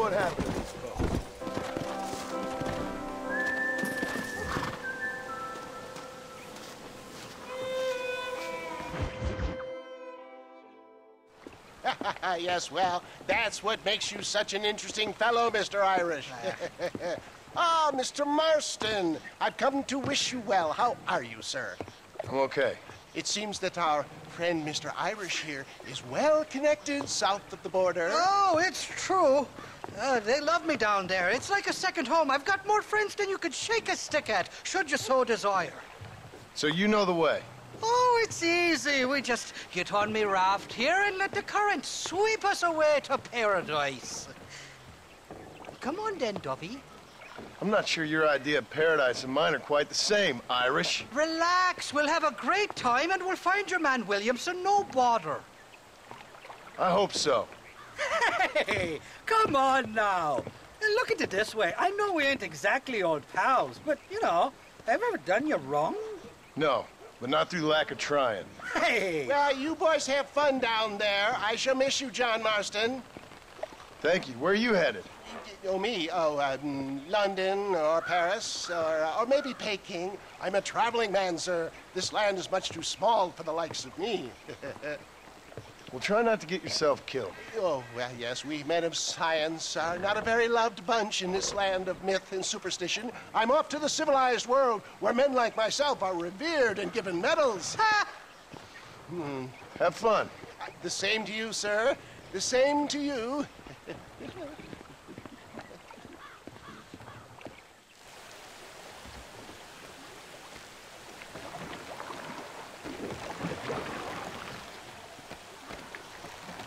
what happened to these folks. yes, well, that's what makes you such an interesting fellow, Mr. Irish. ah, Mr. Marston, I've come to wish you well. How are you, sir? I'm okay. It seems that our friend Mr. Irish here is well connected south of the border. Oh, it's true. Uh, they love me down there. It's like a second home. I've got more friends than you could shake a stick at, should you so desire. So you know the way? Oh, it's easy. We just get on me raft here and let the current sweep us away to paradise. Come on then, Dovey. I'm not sure your idea of paradise and mine are quite the same, Irish. Relax. We'll have a great time and we'll find your man Williamson, no bother. I hope so. Hey, come on now. Look at it this way. I know we ain't exactly old pals, but, you know, have I ever done you wrong? No, but not through lack of trying. Hey! Well, you boys have fun down there. I shall miss you, John Marston. Thank you. Where are you headed? Oh, me? Oh, um, London or Paris or, or maybe Peking. I'm a traveling man, sir. This land is much too small for the likes of me. Well, try not to get yourself killed. oh, well, yes, we men of science are not a very loved bunch in this land of myth and superstition. I'm off to the civilized world where men like myself are revered and given medals. Ha! Hmm, have fun. Uh, the same to you, sir. The same to you.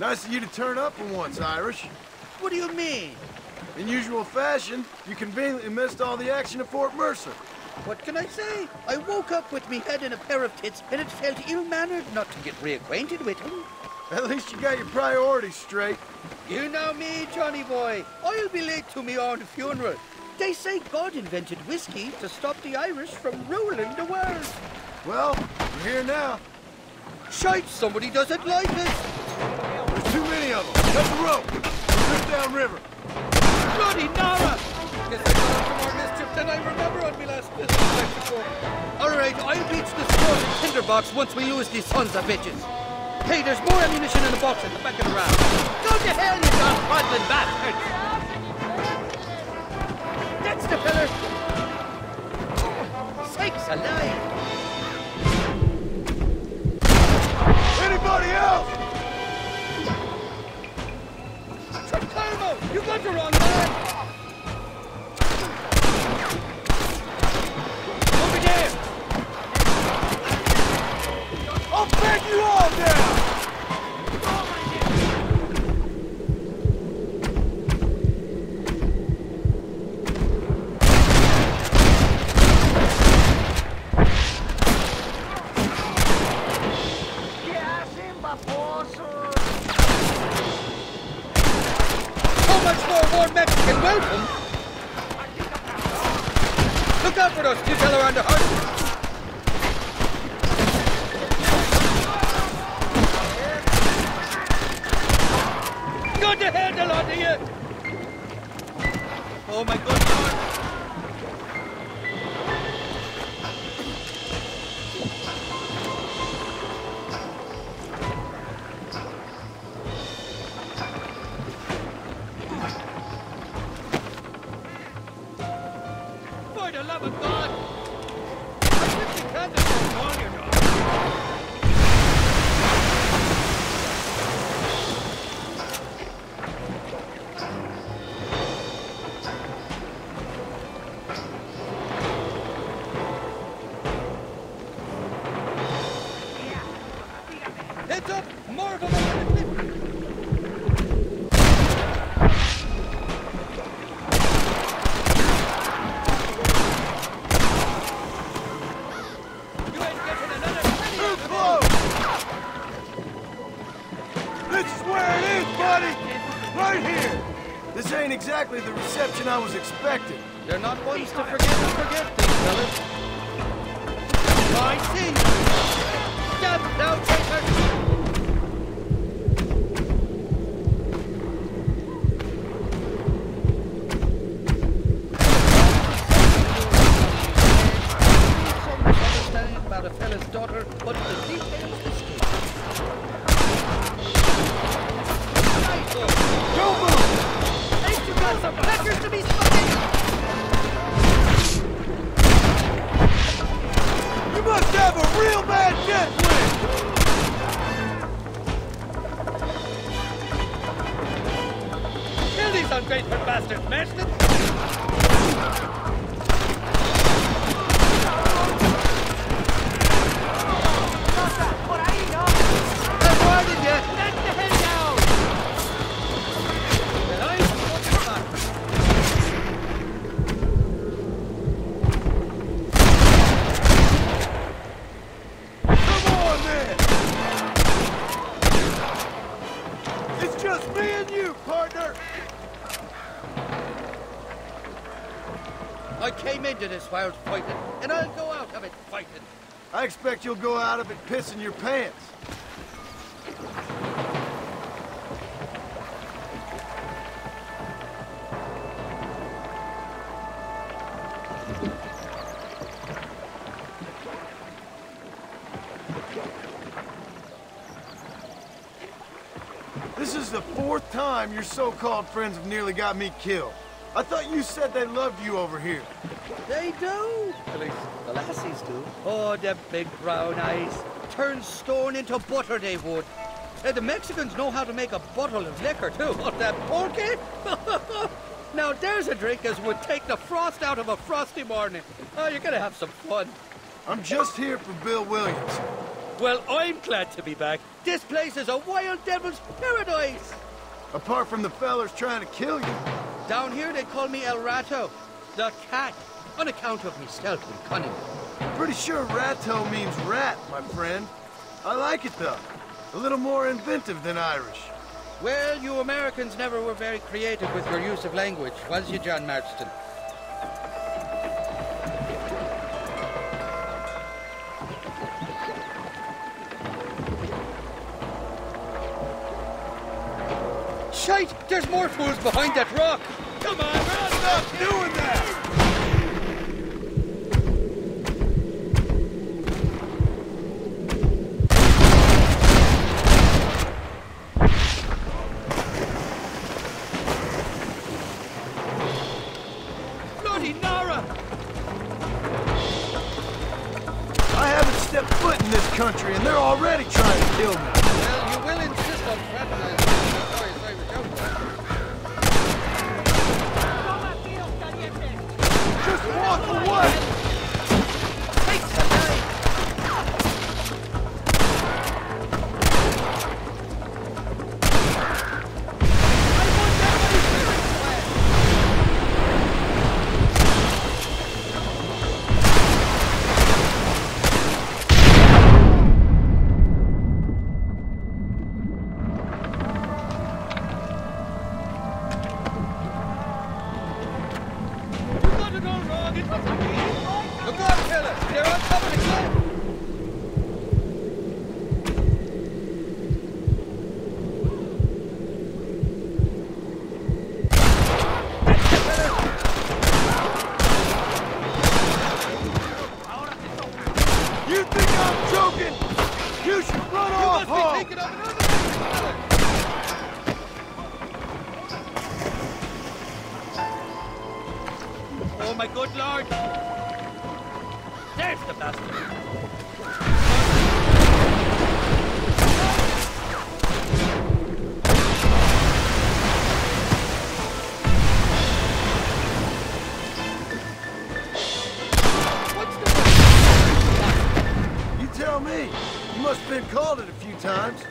Nice of you to turn up for once, Irish. What do you mean? In usual fashion, you conveniently missed all the action at Fort Mercer. What can I say? I woke up with me head in a pair of tits, and it felt ill-mannered not to get reacquainted with him. At least you got your priorities straight. You know me, Johnny boy. I'll be late to me own funeral. They say God invented whiskey to stop the Irish from ruling the world. Well, we're here now. Shite, somebody doesn't like us. Of them. Cut the rope. Drift downriver. Bloody Nara! Guess I got up to more mischief than I remember on my last visit to Mexico. All right, I'll beach the in tinderbox once we lose these sons of bitches. Hey, there's more ammunition in the box at the back of the raft. Go to hell, you dog-fondling bastards! That's the fella! Sakes alive! Anybody else? Tranquilmo! You got the wrong man! Ain't exactly the reception I was expecting. They're not ones to forget and forget things, fellas. I see. Stop now, this fighting, and I'll go out of it fighting. I expect you'll go out of it pissing your pants. This is the fourth time your so-called friends have nearly got me killed. I thought you said they loved you over here. They do. At least the lassies do. Oh, them big brown eyes. Turn stone into butter, they would. Uh, the Mexicans know how to make a bottle of liquor, too. Oh, that pulque? now, there's a drink as would take the frost out of a frosty morning. Oh, you're gonna have some fun. I'm just here for Bill Williamson. Well, I'm glad to be back. This place is a wild devil's paradise. Apart from the fellers trying to kill you. Down here, they call me El Rato, the cat, on account of me stealth and cunning. Pretty sure Ratto means rat, my friend. I like it though. A little more inventive than Irish. Well, you Americans never were very creative with your use of language, was you, John Marston? Shite! There's more fools behind that rock! Come on, run! Stop doing that! Haven't foot in this country and they're already trying to kill me. Well, you will insist on fraternizing. Sorry, sorry, we're joking. Just walk away! Must have been called it a few times.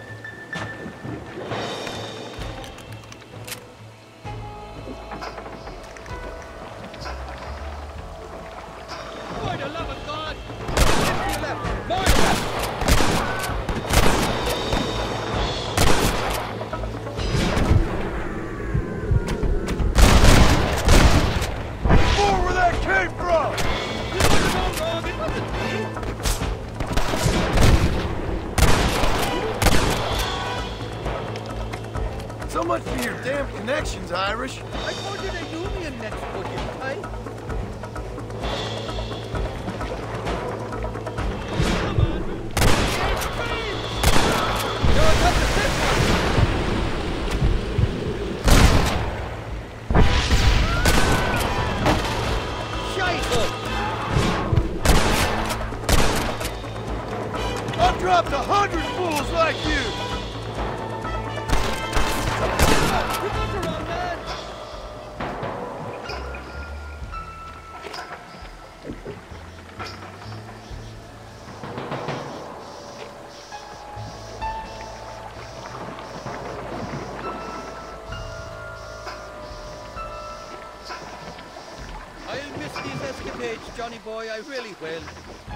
Really will.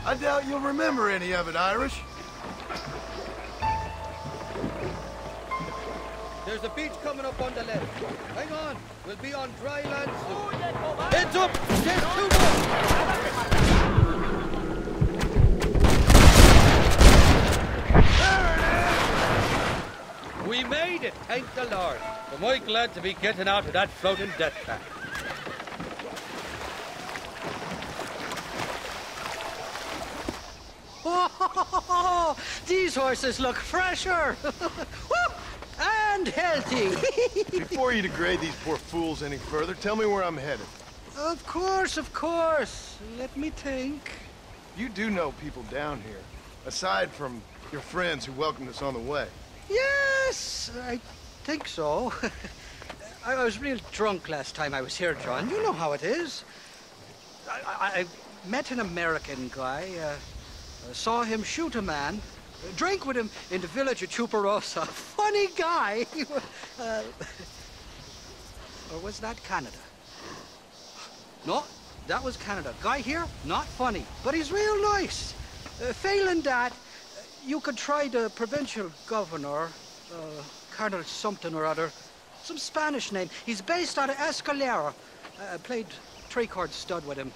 I doubt you'll remember any of it, Irish. There's a beach coming up on the left. Hang on, we'll be on dry land soon. Oh, Heads up! There's two more! We made it, thank the Lord. Am I glad to be getting out of that floating death trap. Oh, these horses look fresher and healthy. Before you degrade these poor fools any further, tell me where I'm headed. of course, of course. Let me think. You do know people down here, aside from your friends who welcomed us on the way. Yes, I think so. I was real drunk last time I was here, John. You know how it is. I, I, I met an American guy, uh, saw him shoot a man, drank with him in the village of Chuparosa. Funny guy. uh, or was that Canada? No, that was Canada. Guy here, not funny, but he's real nice. Uh, failing that, uh, you could try the provincial governor, uh, Colonel something or other, some Spanish name. He's based out of Escalera. Uh, played three-card stud with him.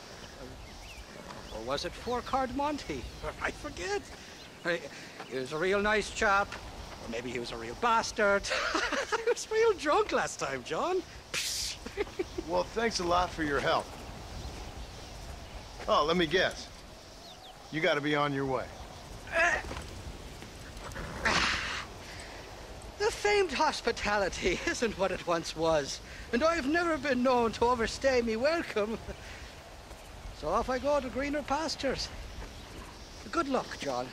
Or was it four card Monty? I forget. He was a real nice chap. Or maybe he was a real bastard. I was real drunk last time, John. Well, thanks a lot for your help. Oh, let me guess. You gotta be on your way. The famed hospitality isn't what it once was, and I've never been known to overstay me welcome. So off I go to greener pastures. Good luck, John.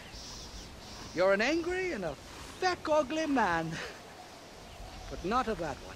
You're an angry and a feck ugly man, but not a bad one.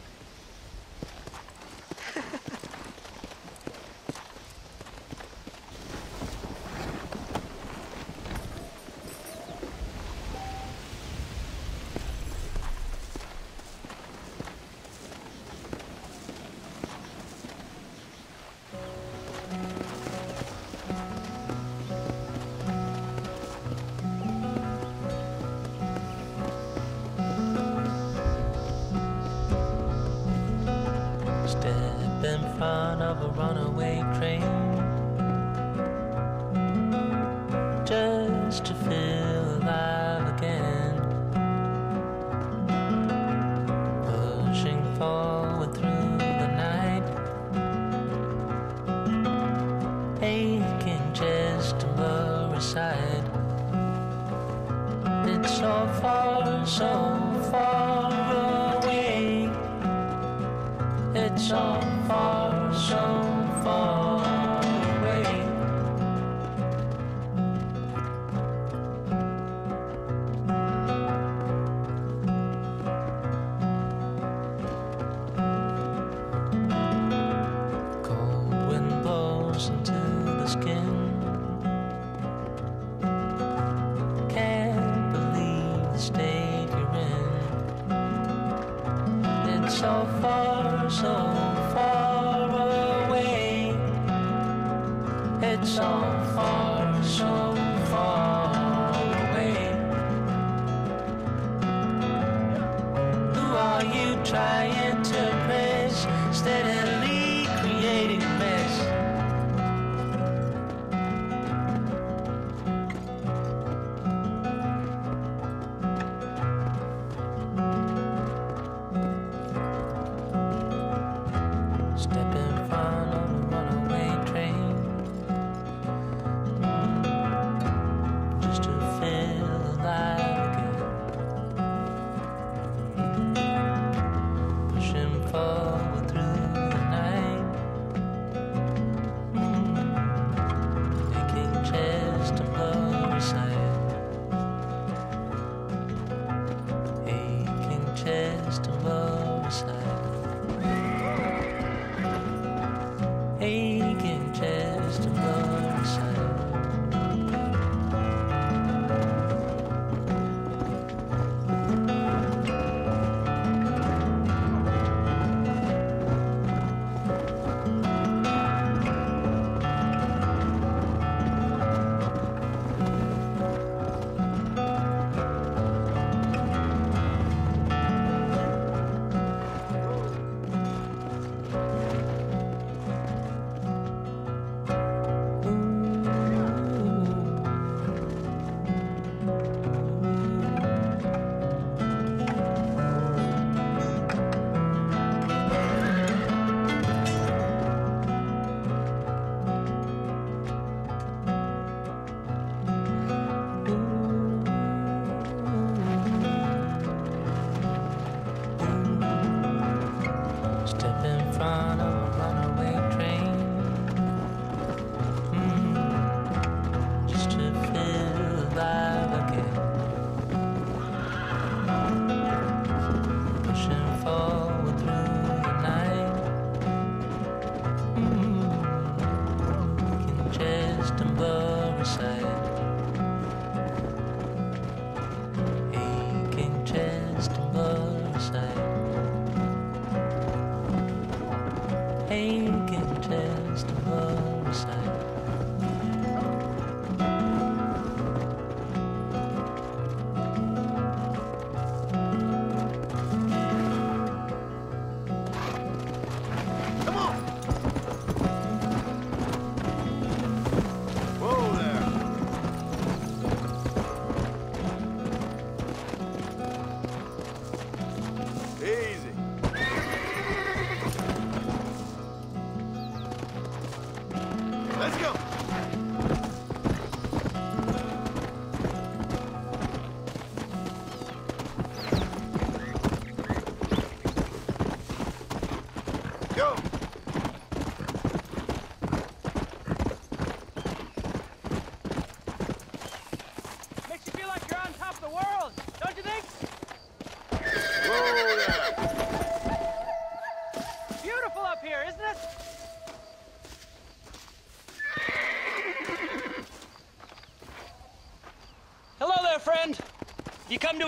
It's so far, so far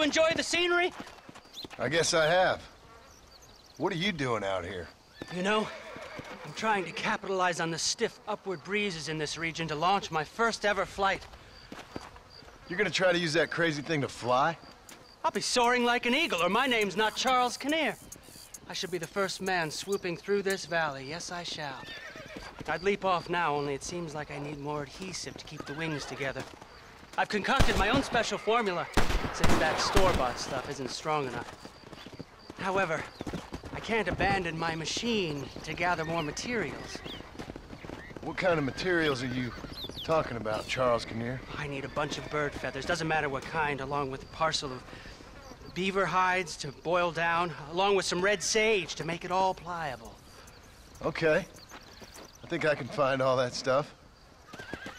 to enjoy the scenery? I guess I have. What are you doing out here? You know, I'm trying to capitalize on the stiff upward breezes in this region to launch my first ever flight. You're gonna try to use that crazy thing to fly? I'll be soaring like an eagle, or my name's not Charles Kinnear. I should be the first man swooping through this valley. Yes, I shall. I'd leap off now, only it seems like I need more adhesive to keep the wings together. I've concocted my own special formula, since that store-bought stuff isn't strong enough. However, I can't abandon my machine to gather more materials. What kind of materials are you talking about, Charles Kinnear? I need a bunch of bird feathers, doesn't matter what kind, along with a parcel of beaver hides to boil down, along with some red sage to make it all pliable. Okay. I think I can find all that stuff.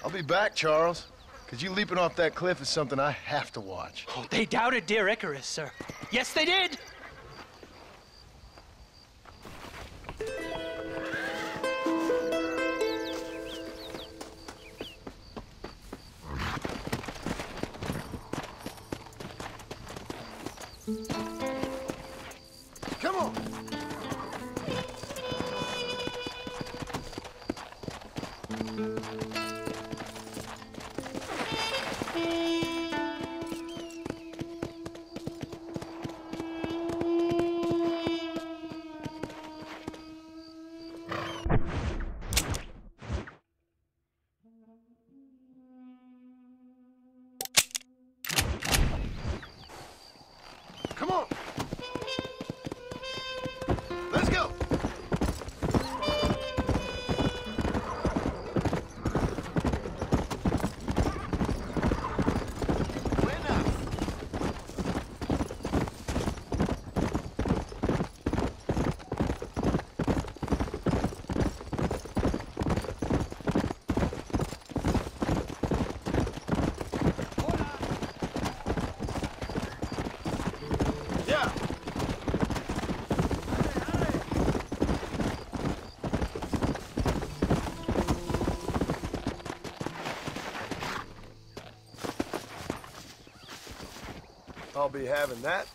I'll be back, Charles. Because you leaping off that cliff is something I have to watch. Oh, they doubted dear Icarus, sir. Yes, they did! I'll be having that.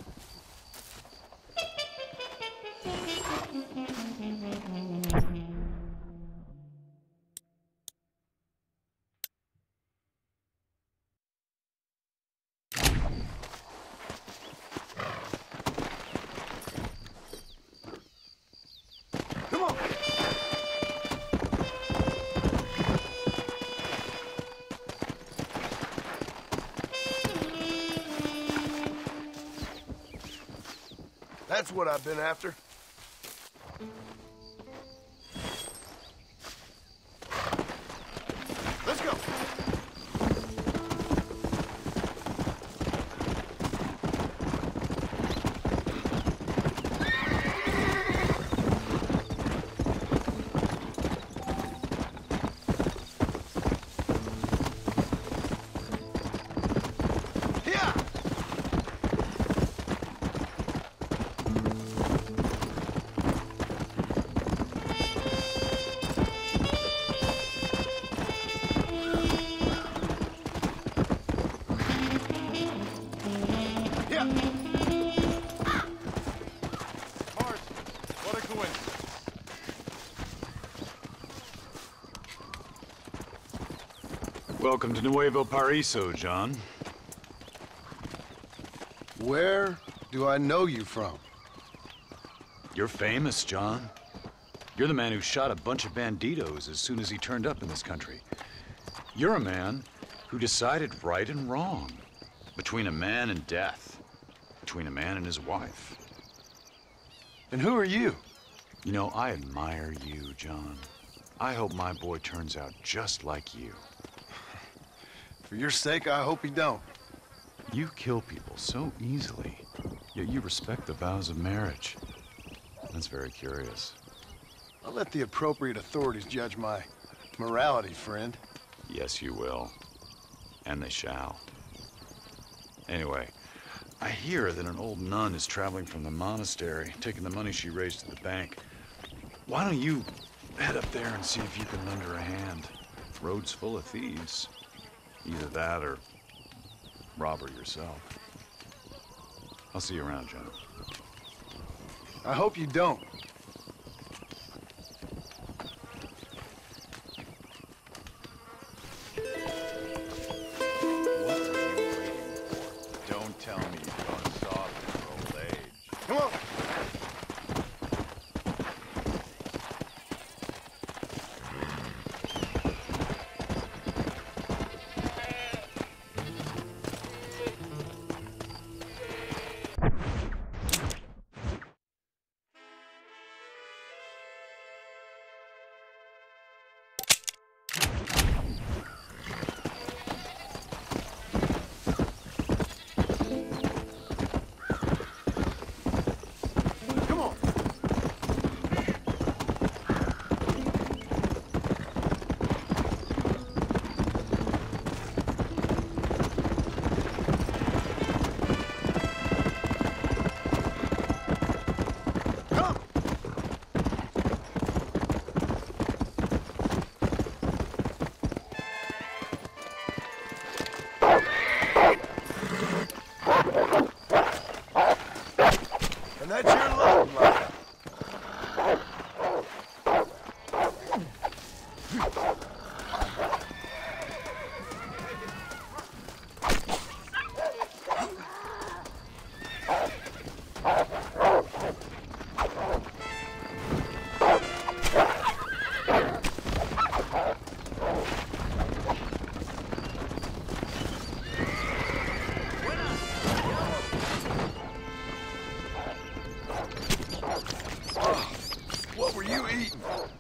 That's what I've been after. Welcome to Nuevo Paraiso, John. Where do I know you from? You're famous, John. You're the man who shot a bunch of banditos as soon as he turned up in this country. You're a man who decided right and wrong between a man and death, between a man and his wife. And who are you? You know, I admire you, John. I hope my boy turns out just like you. For your sake, I hope he don't. You kill people so easily, yet you respect the vows of marriage. That's very curious. I'll let the appropriate authorities judge my morality, friend. Yes, you will. And they shall. Anyway, I hear that an old nun is traveling from the monastery, taking the money she raised to the bank. Why don't you head up there and see if you can lend her a hand? Road's full of thieves. Either that or rob her yourself. I'll see you around, John. I hope you don't. What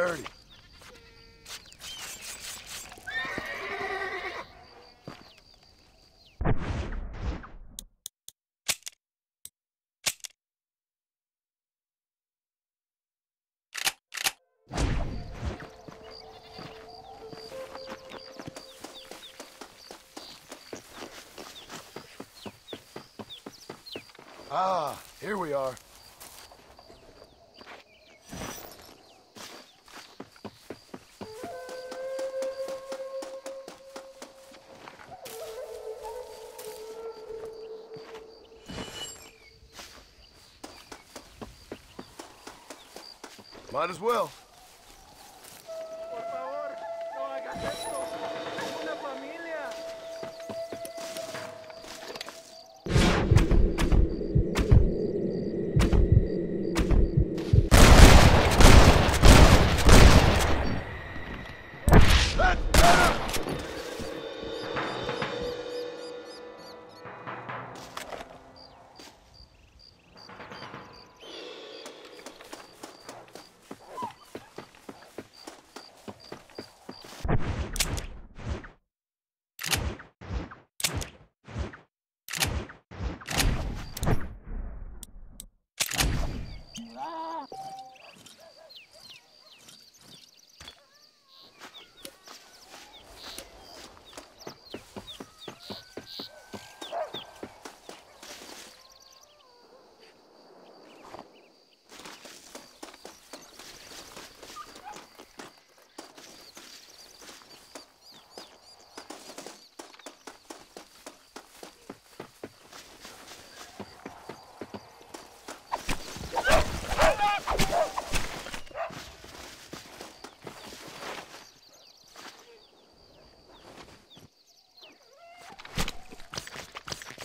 dirty. Ah, here we are. Might as well.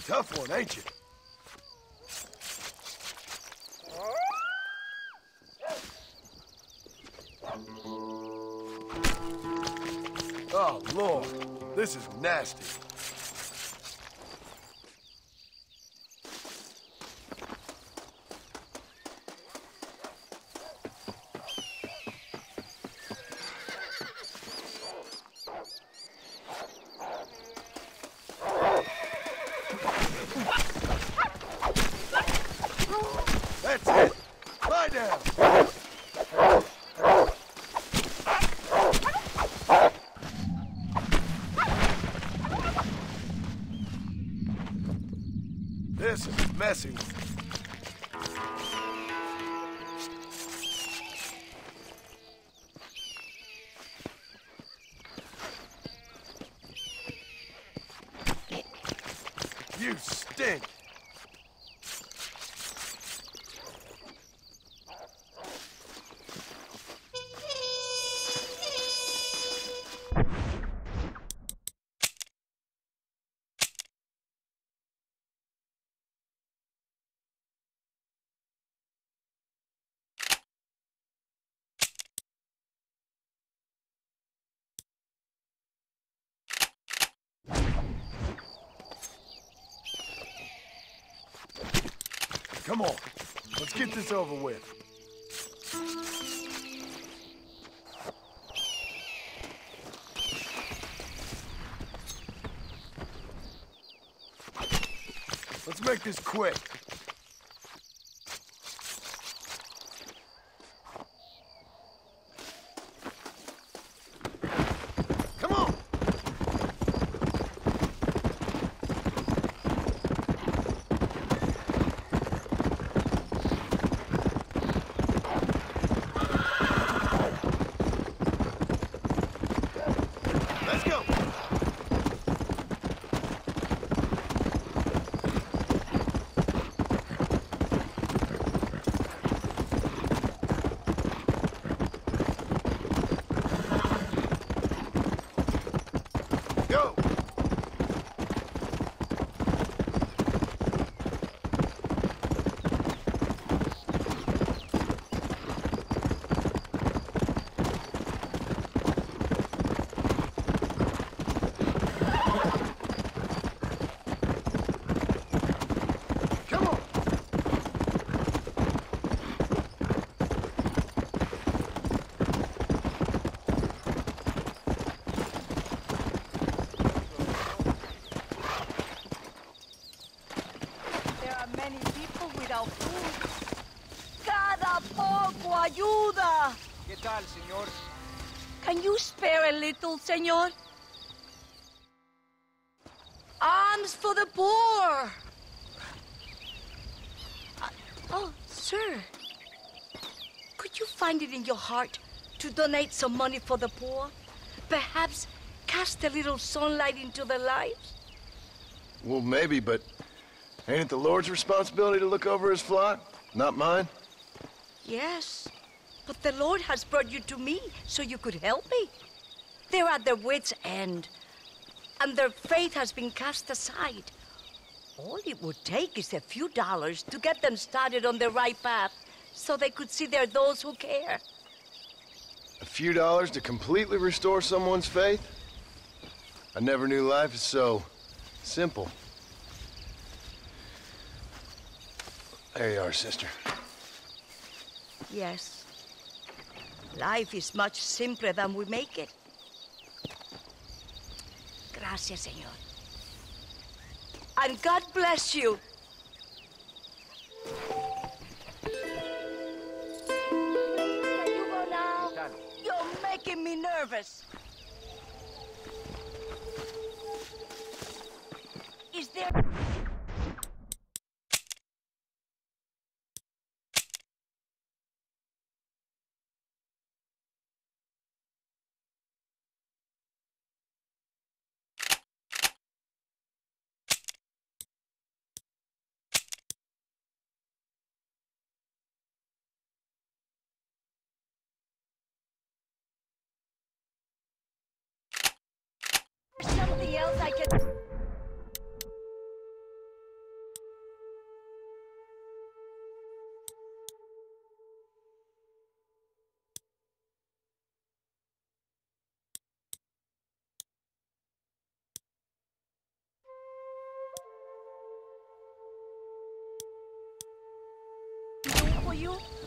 Tough one, ain't you? Oh, Lord. This is nasty. Come on. Let's get this over with. Let's make this quick. Come on! Let's go! Go! Come on! There are many people without food. Cada poco ayuda. ¿Qué tal, señor? Can you senor? Arms for the poor. Uh, oh, sir. Could you find it in your heart to donate some money for the poor? Perhaps cast a little sunlight into their lives? Well, maybe, but ain't it the Lord's responsibility to look over his flock? Not mine? Yes, but the Lord has brought you to me so you could help me. They're at their wits' end, and their faith has been cast aside. All it would take is a few dollars to get them started on the right path so they could see they're those who care. A few dollars to completely restore someone's faith? I never knew life is so simple. There you are, sister. Yes, life is much simpler than we make it. Gracias, Señor. And God bless you. You go now? You're making me nervous. Is there... nothing else I can... you.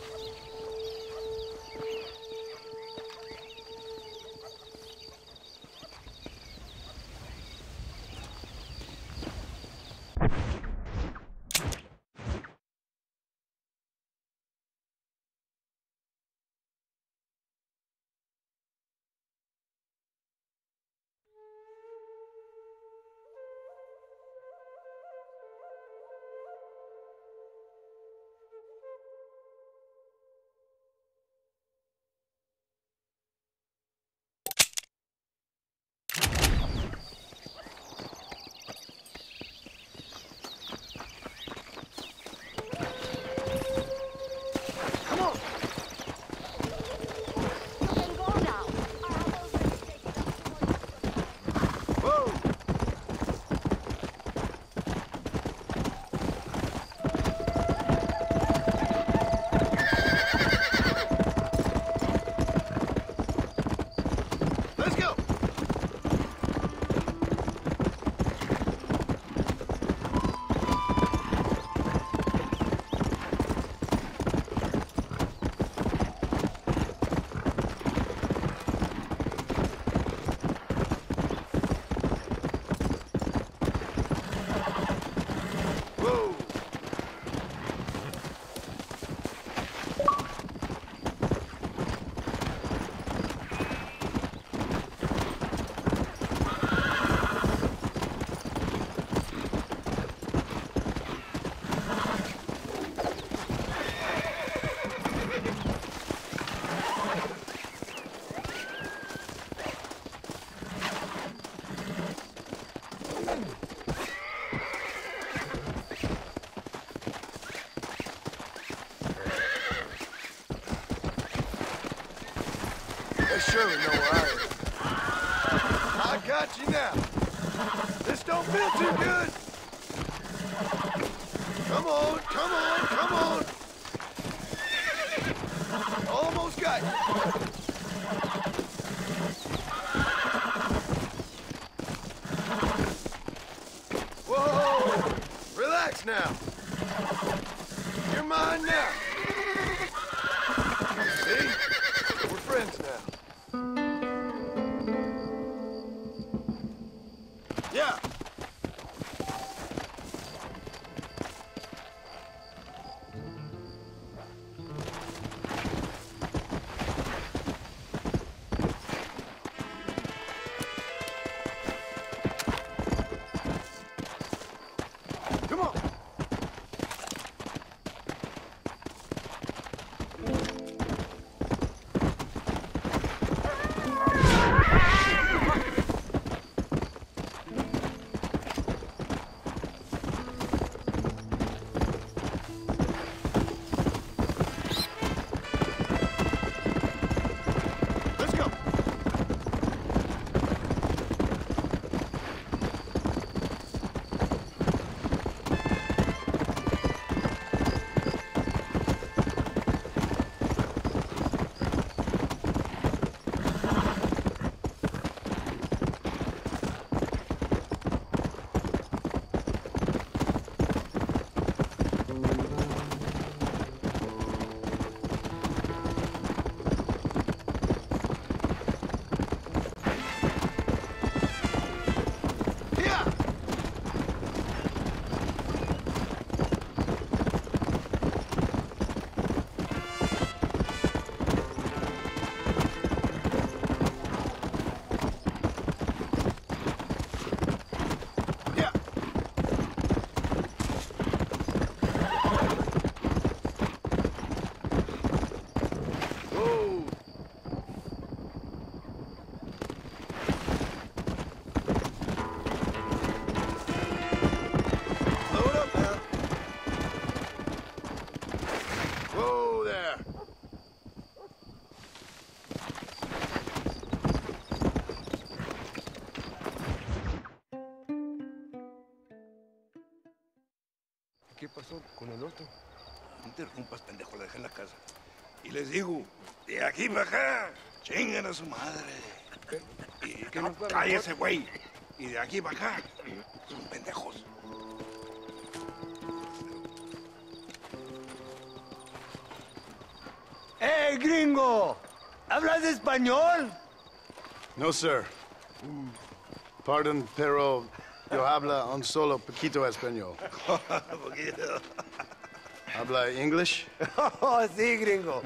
Surely know where I am. I got you now. This don't feel too good. Pasó con el otro? No interrumpas, pendejo, la dejé en la casa. Y les digo, de aquí para acá, chingan a su madre. Y, ¿Qué no para cállese, güey. Y de aquí para acá, son pendejos. Hey, gringo! ¿Hablas español? No, sir. Pardon, pero yo habla un solo poquito español. Habla English? Oh, sí, gringo.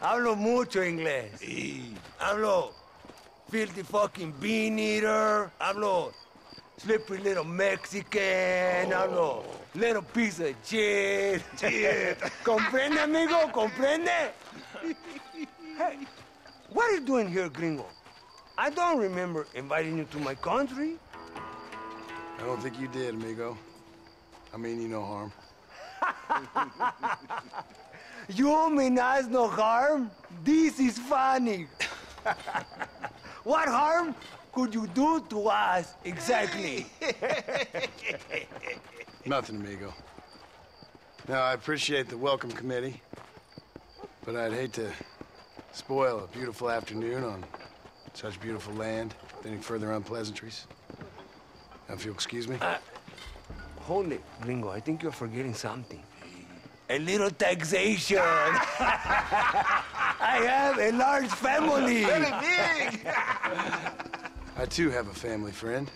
Hablo mucho inglés. Hablo filthy fucking bean eater. Hablo slippery little Mexican. Oh. Hablo little piece of shit. ¿Comprende, amigo? ¿Comprende? hey, what are you doing here, gringo? I don't remember inviting you to my country. I don't think you did, amigo. I mean you no harm. You mean us no harm? This is funny. what harm could you do to us exactly? Nothing, amigo. Now, I appreciate the welcome committee, but I'd hate to spoil a beautiful afternoon on such beautiful land with any further unpleasantries. Now, if you'll excuse me. Ah. Hold it, gringo. I think you're forgetting something. A little taxation. I have a large family. Very big. I too have a family friend.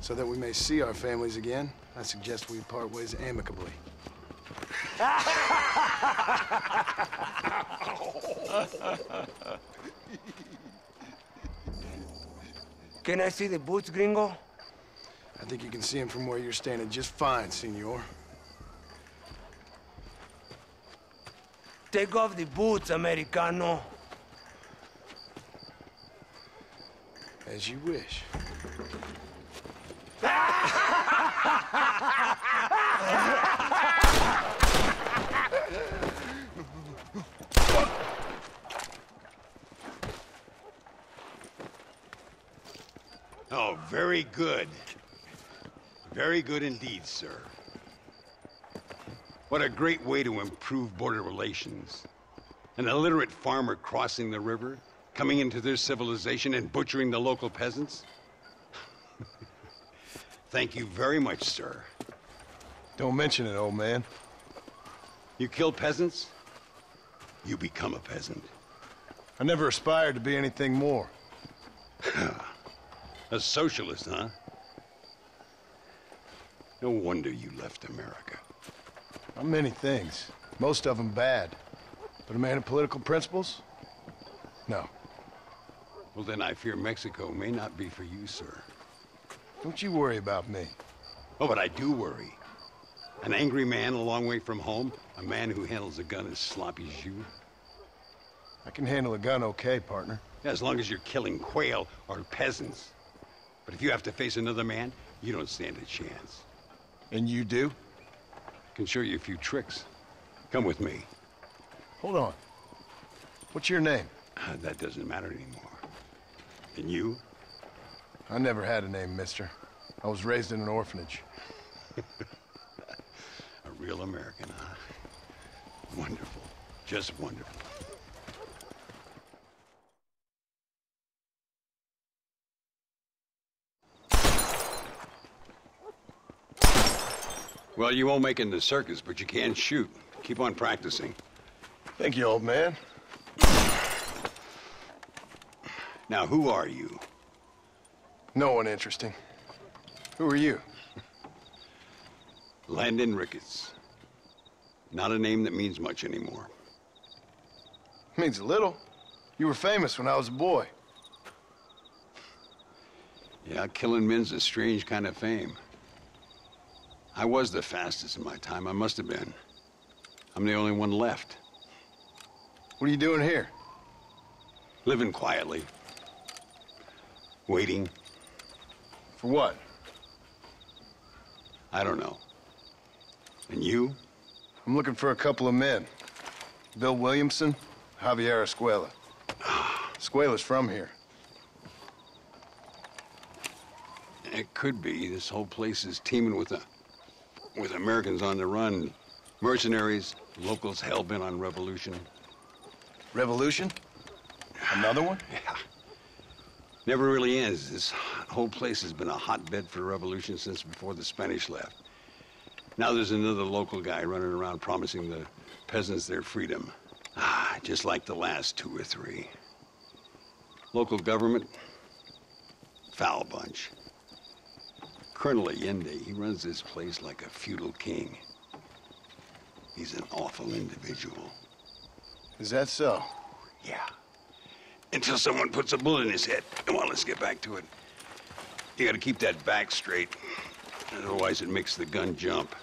So that we may see our families again, I suggest we part ways amicably. Can I see the boots, gringo? I think you can see him from where you're standing just fine, senor. Take off the boots, Americano. As you wish. Oh, very good. Very good indeed, sir. What a great way to improve border relations. An illiterate farmer crossing the river, coming into their civilization and butchering the local peasants? Thank you very much, sir. Don't mention it, old man. You kill peasants, you become a peasant. I never aspired to be anything more. A socialist, huh? No wonder you left America. I'm many things. Most of them bad. But a man of political principles? No. Well, then I fear Mexico may not be for you, sir. Don't you worry about me. Oh, but I do worry. An angry man a long way from home, a man who handles a gun as sloppy as you. I can handle a gun okay, partner. Yeah, as long as you're killing quail or peasants. But if you have to face another man, you don't stand a chance. And you do? Can show you a few tricks. Come with me. Hold on. What's your name? Uh, that doesn't matter anymore. And you? I never had a name, mister. I was raised in an orphanage. A real American, huh? Wonderful. Just wonderful. Well, you won't make it in the circus, but you can shoot. Keep on practicing. Thank you, old man. Now, who are you? No one interesting. Who are you? Landon Ricketts. Not a name that means much anymore. Means a little. You were famous when I was a boy. Yeah, killing men's a strange kind of fame. I was the fastest in my time. I must have been. I'm the only one left. What are you doing here? Living quietly. Waiting. For what? I don't know. And you? I'm looking for a couple of men. Bill Williamson, Javier Escuela. Escuela's from here. It could be. This whole place is teeming with a, with Americans on the run. Mercenaries, locals hell-bent on revolution. Revolution? Another one? Yeah. Never really ends. This whole place has been a hotbed for revolution since before the Spanish left. Now there's another local guy running around promising the peasants their freedom. Ah, just like the last two or three. Local government, foul bunch. Colonel Allende, he runs this place like a feudal king. He's an awful individual. Is that so? Yeah. Until someone puts a bullet in his head. Come on, let's get back to it. You gotta keep that back straight. Otherwise, it makes the gun jump.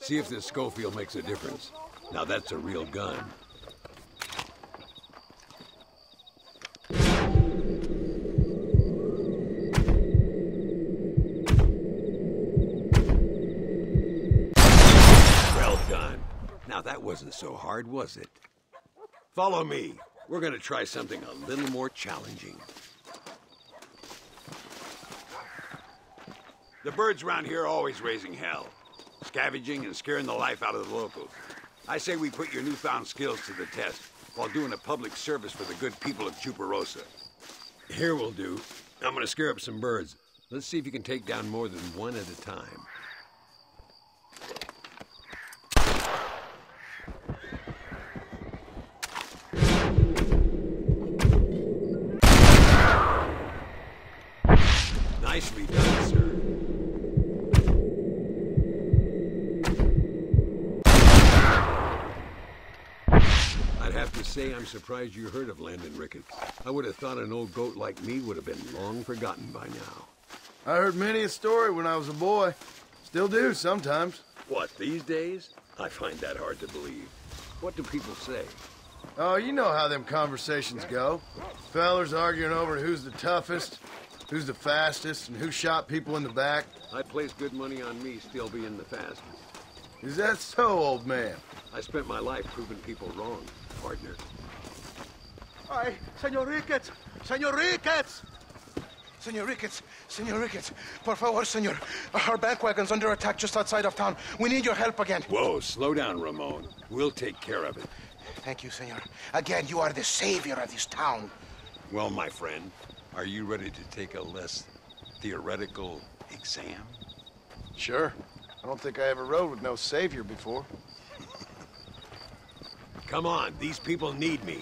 See if this Schofield makes a difference. Now that's a real gun. Well done. Now that wasn't so hard, was it? Follow me. We're gonna try something a little more challenging. The birds around here are always raising hell. Scavenging and scaring the life out of the locals. I say we put your newfound skills to the test while doing a public service for the good people of Chuparosa. Here we'll do. I'm gonna scare up some birds. Let's see if you can take down more than one at a time. Nicely done, sir. I'd have to say I'm surprised you heard of Landon Ricketts. I would have thought an old goat like me would have been long forgotten by now. I heard many a story when I was a boy. Still do sometimes. What, these days? I find that hard to believe. What do people say? Oh, you know how them conversations go. Fellers arguing over who's the toughest, who's the fastest, and who shot people in the back. I'd place good money on me still being the fastest. Is that so, old man? I spent my life proving people wrong, partner. Ay, Senor Ricketts! Senor Ricketts! Senor Ricketts, Senor Ricketts, por favor, senor. Our bank wagon's under attack just outside of town. We need your help again. Whoa, slow down, Ramon. We'll take care of it. Thank you, senor. Again, you are the savior of this town. Well, my friend, are you ready to take a less theoretical exam? Sure. I don't think I ever rode with no savior before. Come on, these people need me.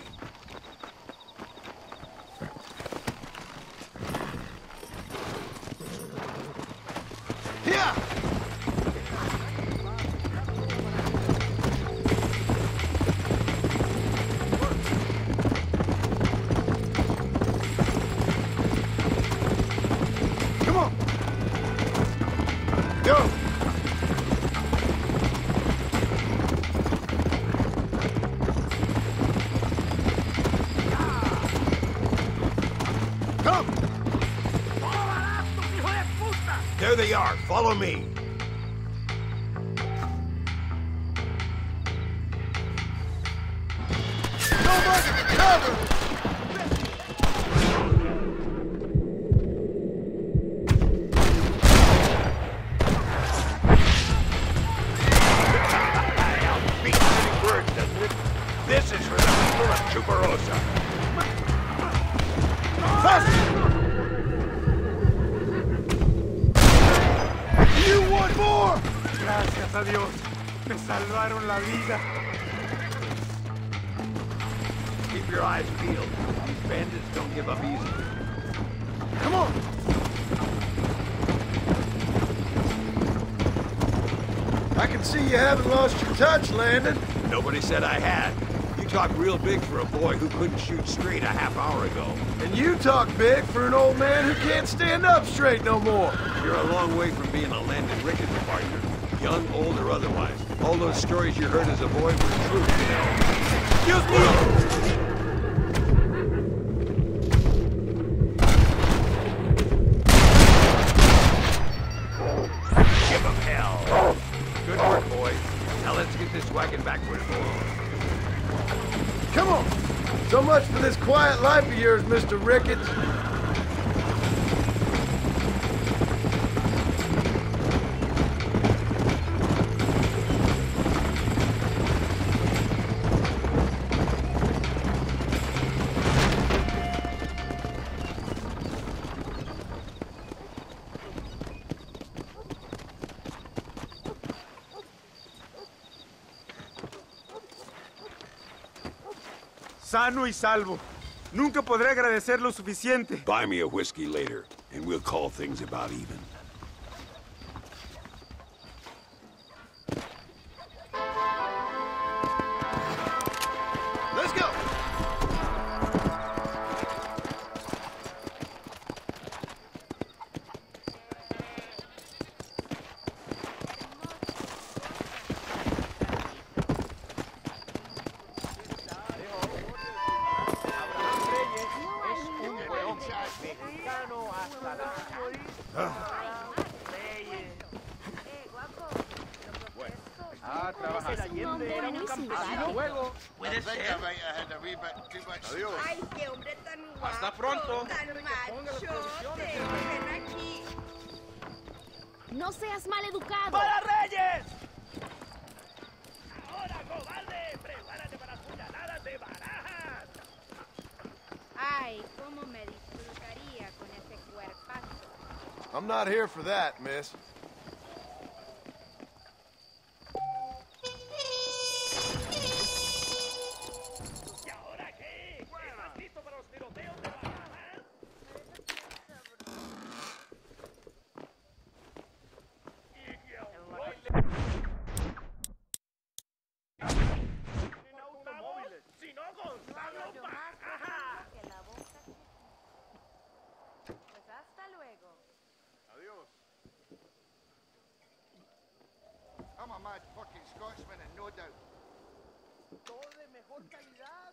Gracias a Dios. Me salvaron la vida. Keep your eyes peeled. These bandits don't give up easy. Come on! I can see you haven't lost your touch, Landon. Nobody said I had. You talk real big for a boy who couldn't shoot straight a half hour ago. And you talk big for an old man who can't stand up straight no more. You're a long way from being a Landon Ricketts partner. Young, old, or otherwise. All those stories you heard as a boy were true, you know. Excuse me! Give 'em hell! Good work, boys. Now let's get this wagon back where it belongs. Come on! So much for this quiet life of yours, Mr. Ricketts. Sano y salvo. Nunca podré agradecer lo suficiente. Buy me a whiskey later, and we'll call things about even. No seas mal educado. ¡Para Reyes! Ay, cómo me disfrutaría con ese cuerpazo. I'm not here for that, miss. And no doubt. Todo de mejor calidad.